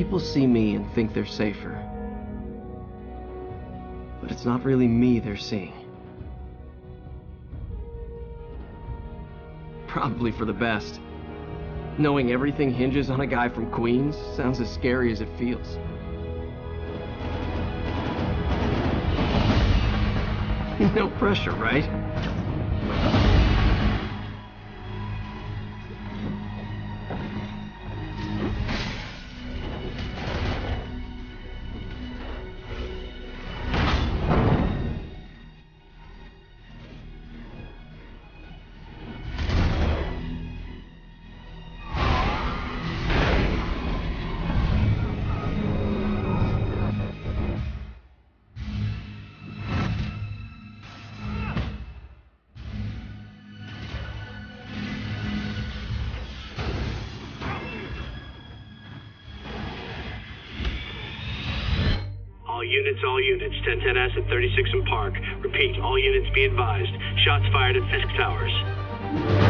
People see me and think they're safer. But it's not really me they're seeing. Probably for the best. Knowing everything hinges on a guy from Queens sounds as scary as it feels. no pressure, right? Units, all units. 1010S at 36 and Park. Repeat, all units be advised. Shots fired at Fisk Towers.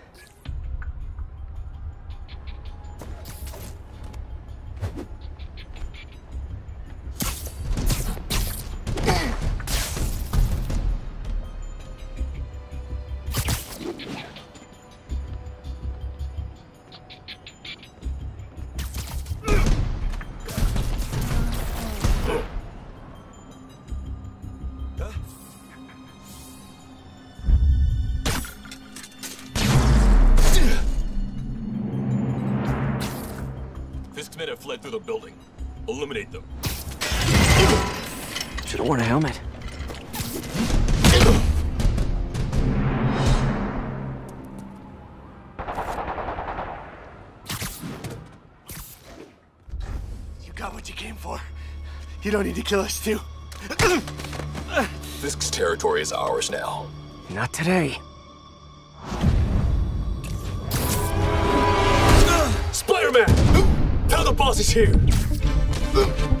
Fisk's men have fled through the building. Eliminate them. Should have worn a helmet. You got what you came for. You don't need to kill us too. Fisk's territory is ours now. Not today. Tell is here!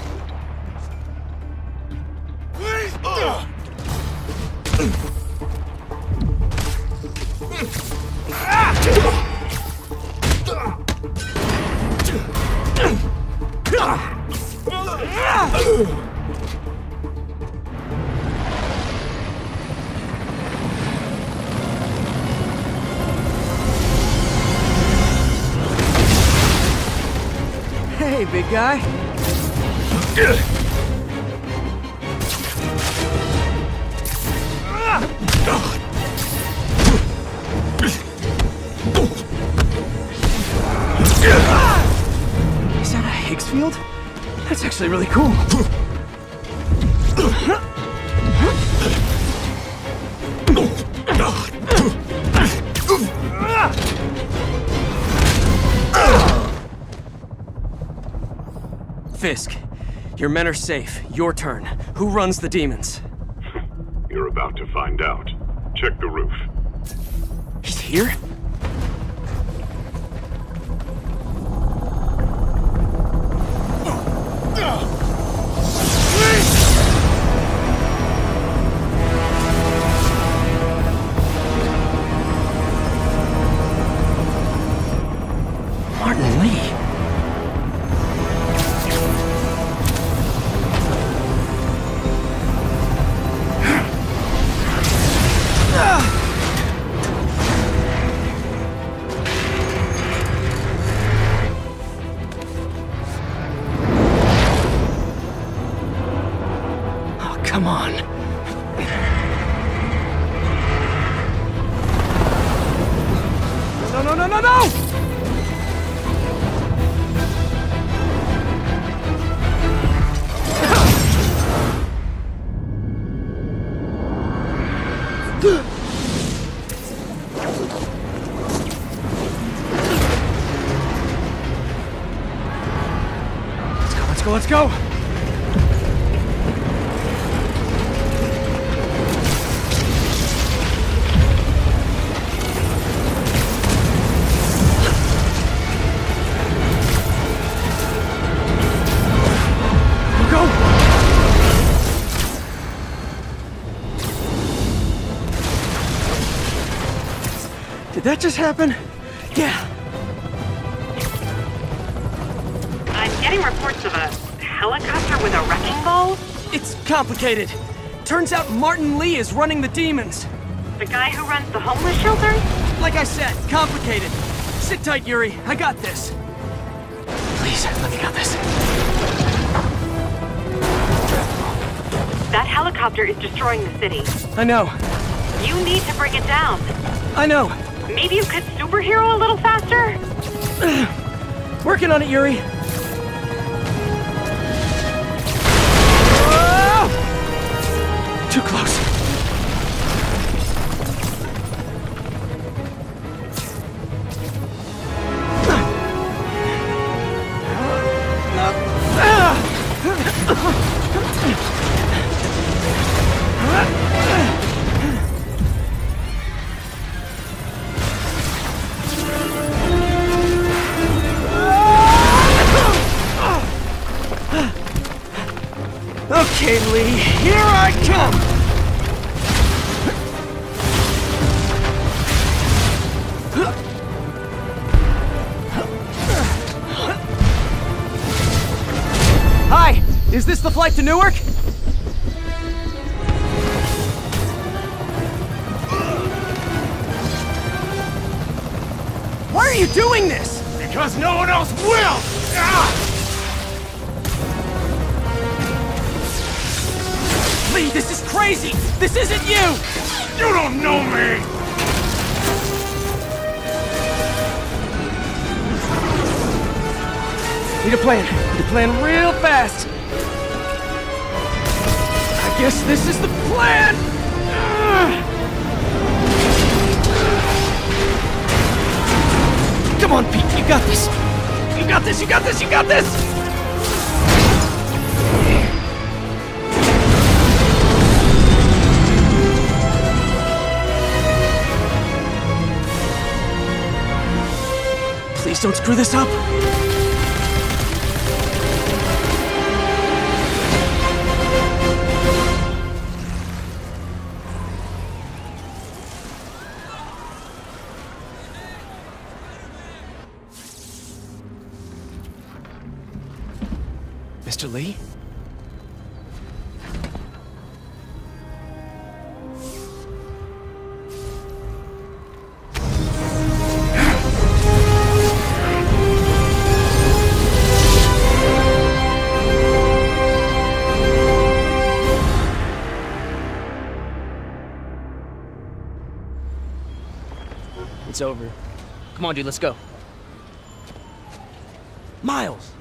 Hey, big guy. Is that a Higgs field? That's actually really cool. Fisk, your men are safe. Your turn. Who runs the demons? You're about to find out. Check the roof. He's here? Martin come on. No, no, no, no, no! Let's go, let's go, let's go! That just happen? Yeah. I'm getting reports of a helicopter with a wrecking ball. It's complicated. Turns out Martin Li is running the demons. The guy who runs the homeless shelter? Like I said, complicated. Sit tight, Yuri. I got this. Please, let me get this. That helicopter is destroying the city. I know. You need to bring it down. I know. Maybe you could superhero a little faster? Working on it, Yuri. Ah! Too close. Okay, Li, here I come! Hi, is this the flight to Newark? Why are you doing this? Because no one else will! Ah! This is crazy! This isn't you! You don't know me! Need a plan. Need a plan real fast. I guess this is the plan! Come on, Pete, you got this! You got this, you got this, you got this! Please don't screw this up! Mr. Li? It's over. Come on, dude, let's go. Miles!